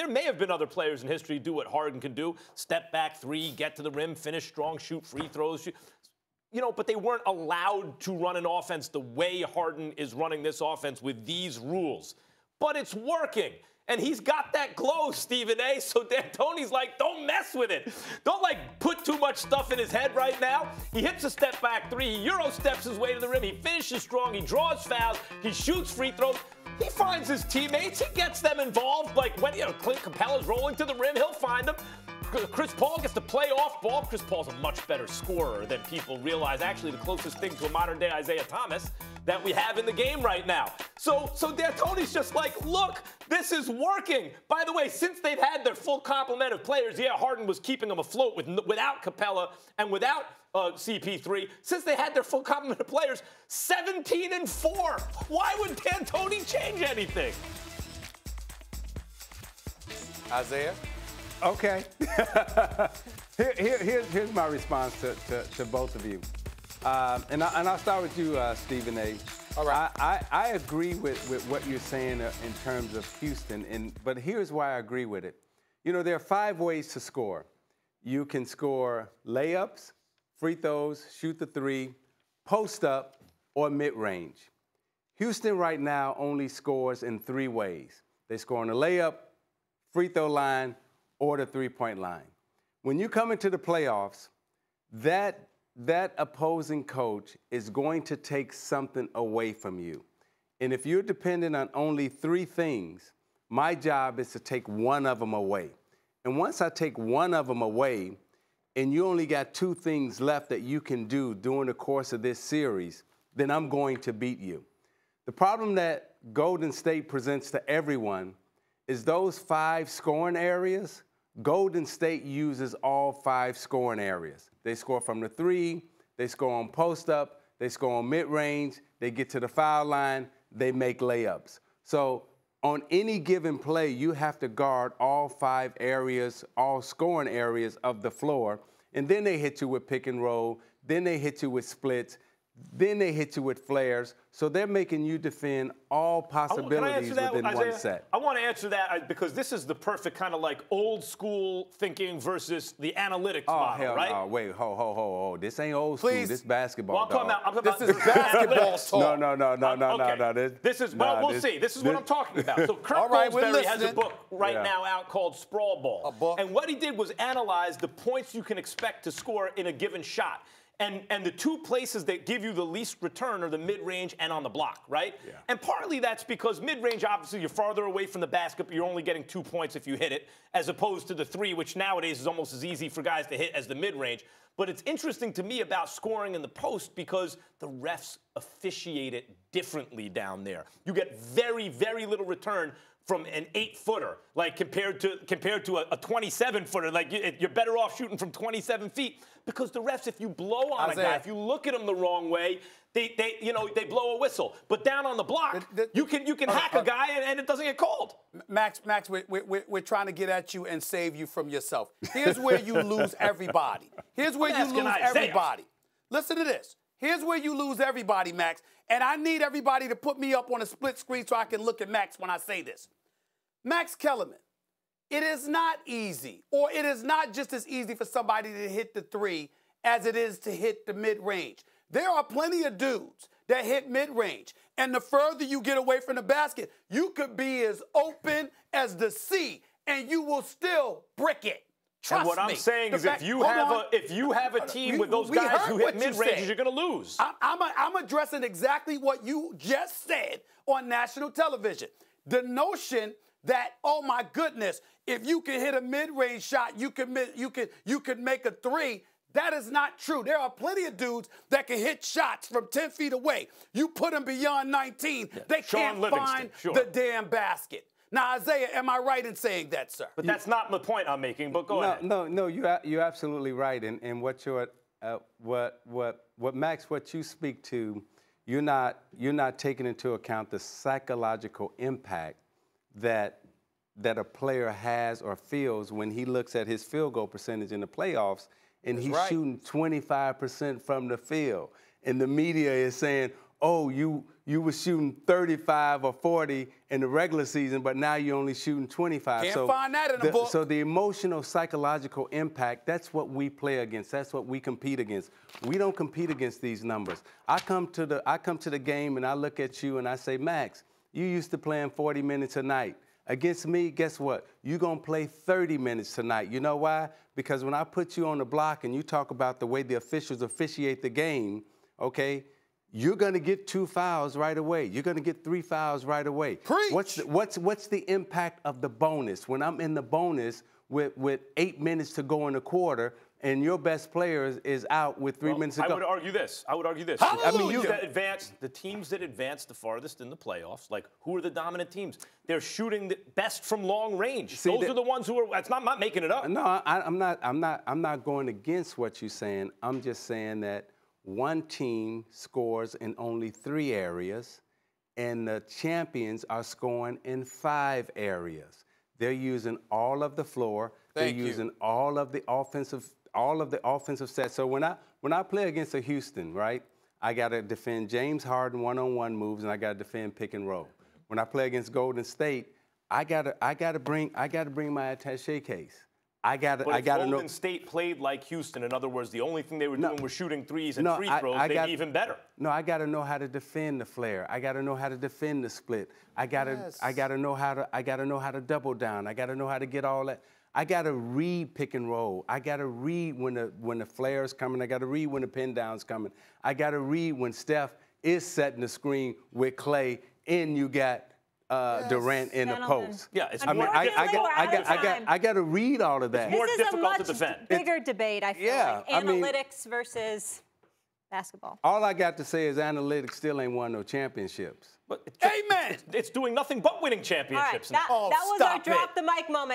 There may have been other players in history do what Harden can do: step back three, get to the rim, finish strong, shoot free throws. Shoot. You know, but they weren't allowed to run an offense the way Harden is running this offense with these rules. But it's working. And he's got that glow, Stephen A. So D'Antoni's like, don't mess with it. Don't like put too much stuff in his head right now. He hits a step back three. He Euro steps his way to the rim. He finishes strong. He draws fouls. He shoots free throws. He finds his teammates. He gets them involved. Like when you know Clint Capela's rolling to the rim, he'll find them. Chris Paul gets to play off ball. Chris Paul's a much better scorer than people realize. Actually, the closest thing to a modern day Isiah Thomas that we have in the game right now. So, so D'Antoni's just like, look, this is working. By the way, since they've had their full complement of players, yeah, Harden was keeping them afloat with, without Capela and without uh, CP3. Since they had their full complement of players, 17 and 4. Why would D'Antoni change anything? Isiah? Okay. here, here, here's, here's my response to, to, to both of you. Um, and, I, and I'll start with you, uh, Stephen A. All right. I, I, I agree with, with what you're saying uh, in terms of Houston, and, but here's why I agree with it. You know, there are five ways to score. You can score layups, free throws, shoot the three, post up, or mid range. Houston right now only scores in three ways. They score on the layup, free throw line, or the three point line. When you come into the playoffs, that that opposing coach is going to take something away from you. And if you're dependent on only three things, my job is to take one of them away. And once I take one of them away, and you only got two things left that you can do during the course of this series, then I'm going to beat you. The problem that Golden State presents to everyone is those five scoring areas Golden State uses all five scoring areas. They score from the three, they score on post up, they score on mid range, they get to the foul line, they make layups. So on any given play, you have to guard all five areas, all scoring areas of the floor. And then they hit you with pick and roll, then they hit you with splits, then they hit you with flares. So they're making you defend all possibilities that, within Isiah? one set. I want to answer that uh, because this is the perfect kind of like old school thinking versus the analytics oh, model, hell right? No. Wait, ho, ho, ho, ho. This ain't old Please. school. This basketball. Well, I'm talking about, I'm talking This about is basketball talk. No, no, no, no, no, no, okay. no. This, This is, nah, well, we'll this- see. This is what I'm talking about. So All right, Goldsberry has a book right Yeah. now out called Sprawl Ball. A book. And what he did was analyze the points you can expect to score in a given shot. And, and the two places that give you the least return are the mid range and on the block, right? Yeah. And partly that's because mid range, obviously, you're farther away from the basket, but you're only getting two points if you hit it, as opposed to the three, which nowadays is almost as easy for guys to hit as the mid range. But it's interesting to me about scoring in the post because the refs officiate it differently down there. You get very, very little return from an eight footer, like compared to compared to a, a 27 footer. Like you, you're better off shooting from 27 feet because the refs, if you blow on a guy, if you look at him the wrong way, they, they you know they blow a whistle. But down on the block, The- the- you can you can uh, hack uh, a guy and, and it doesn't get called. Max, Max, we're, we're, we're trying to get at you and save you from yourself. Here's where you lose everybody. Here's where I'm you lose Isiah. everybody. Listen to this. Here's where you lose everybody, Max. And I need everybody to put me up on a split screen so I can look at Max when I say this. Max Kellerman, it is not easy, or it is not just as easy for somebody to hit the three as it is to hit the mid range. There are plenty of dudes that hit mid range, and the further you get away from the basket, you could be as open as the sea, and you will still brick it. Trust and what I'm saying is, fact- if you have on. a if you have a team We- with those guys who hit mid ranges, said. you're going to lose. I- I'm, a, I'm addressing exactly what you just said on national television. The notion that, oh my goodness, if you can hit a mid-range shot, you can you can you can make a three. That is not true. There are plenty of dudes that can hit shots from 10 feet away. You put them beyond 19, they Shaun can't Livingston, find sure. the damn basket. Now, Isiah, am I right in saying that, sir? but that's not the point I'm making. But go no, ahead. no, no. You are you're absolutely right. And and what you're uh, what what what Max, what you speak to, you're not you're not taking into account the psychological impact that that a player has or feels when he looks at his field goal percentage in the playoffs and he's right. shooting 25% from the field. And the media is saying, "Oh, you you were shooting 35 or 40 in the regular season, but now you're only shooting 25. Can't so find that in the book. So the emotional, psychological impact, that's what we play against. That's what we compete against. We don't compete against these numbers. I come to the I come to the game and I look at you and I say, Max, you used to playing 40 minutes a night. Against me, guess what? You're going to play 30 minutes tonight. You know why? Because when I put you on the block and you talk about the way the officials officiate the game, okay, you're going to get two fouls right away. You're going to get three fouls right away. Preach. What's the, what's what's the impact of the bonus? When I'm in the bonus with with eight minutes to go in the quarter, and your best player is, is out with three Well, minutes to I go. would argue this. I would argue this. Hallelujah. The teams that advance, the teams that advance the farthest in the playoffs, like who are the dominant teams? They're shooting the best from long range. See, Those that- are the ones who are. That's not I'm not making it up. No, I, I'm not. I'm not. I'm not going against what you're saying. I'm just saying that one team scores in only three areas, and the champions are scoring in five areas. They're using all of the floor. Thank They're you. using all of the offensive, all of the offensive sets. So when I when I play against a Houston, right, I got to defend James Harden one-on-one moves, and I got to defend pick and roll. When I play against Golden State, I gotta I gotta bring I gotta bring my attaché case. I gotta But I gotta Golden know. State played like Houston, in other words, the only thing they were No. doing was shooting threes and No, free throws, I they'd got- be even better. No, I gotta know how to defend the flare. I gotta know how to defend the split. I gotta Yes. I gotta know how to I gotta know how to double down. I gotta know how to get all that. I gotta read pick and roll. I gotta read when the when the flare's coming. I gotta read when the pin down's coming. I gotta read when Steph is setting the screen with Clay and you got uh, Durant in the post. Yeah, it's I mean, I, I, got, I, got, I, got. I got to read all of that. more this is difficult a to much defend. bigger debate, I feel Yeah, like. I mean- Analytics versus basketball. All I got to say is analytics still ain't won no championships. But it's, Amen. It's, it's doing nothing but winning All right, championships that, now. Oh, that was our drop it. the mic moment.